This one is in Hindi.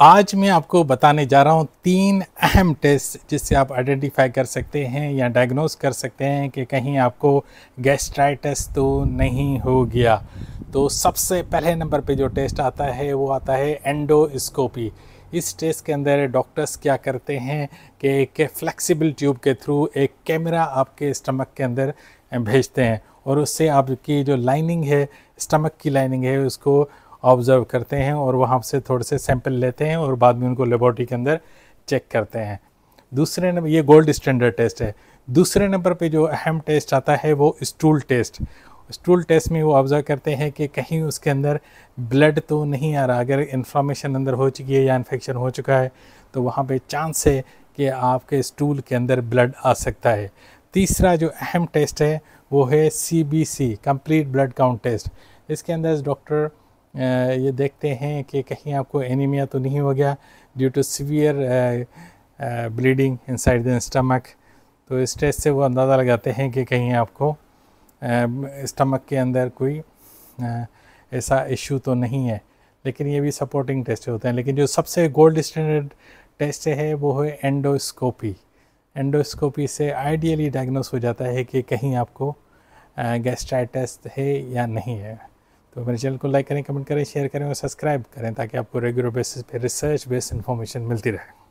आज मैं आपको बताने जा रहा हूँ तीन अहम टेस्ट जिससे आप आइडेंटिफाई कर सकते हैं या डायग्नोस कर सकते हैं कि कहीं आपको गैस्ट्राइटिस तो नहीं हो गया। तो सबसे पहले नंबर पे जो टेस्ट आता है, वो आता है एंडोस्कोपी। इस टेस्ट के अंदर डॉक्टर्स क्या करते हैं कि एक फ्लेक्सिबल ट्यूब के थ्रू एक कैमरा आपके स्टमक के अंदर भेजते हैं और उससे आपकी जो लाइनिंग है, स्टमक की लाइनिंग है, उसको ऑब्ज़र्व करते हैं और वहाँ से थोड़े से सैंपल लेते हैं और बाद में उनको लेबॉर्ट्री के अंदर चेक करते हैं। दूसरे नंबर, ये गोल्ड स्टैंडर्ड टेस्ट है। दूसरे नंबर पे जो अहम टेस्ट आता है, वो स्टूल टेस्ट स्टूल टेस्ट में वो ऑब्ज़र्व करते हैं कि कहीं उसके अंदर ब्लड तो नहीं आ रहा। अगर इन्फ्लामेशन अंदर हो चुकी है या इन्फेक्शन हो चुका है तो वहाँ पे चांस है कि आपके स्टूल के अंदर ब्लड आ सकता है। तीसरा जो अहम टेस्ट है, वो है C B C complete blood count test इसके अंदर डॉक्टर ये देखते हैं कि कहीं आपको एनीमिया तो नहीं हो गया due to severe bleeding inside the stomach तो इस से वो अंदाज़ा लगाते हैं कि कहीं आपको स्टमक के अंदर कोई ऐसा इशू तो नहीं है। लेकिन ये भी सपोर्टिंग टेस्ट होते हैं। लेकिन जो सबसे गोल्ड स्टैंडर्ड टेस्ट है, वो है एंडोस्कोपी एंडोस्कोपी से आइडियली डायग्नोस हो जाता है कि कहीं आपको गैस्ट्राइटिस है या नहीं है। तो मेरे चैनल को लाइक करें, कमेंट करें, शेयर करें और सब्सक्राइब करें ताकि आपको रेगुलर बेसिस पे रिसर्च बेस्ड इन्फॉर्मेशन मिलती रहे।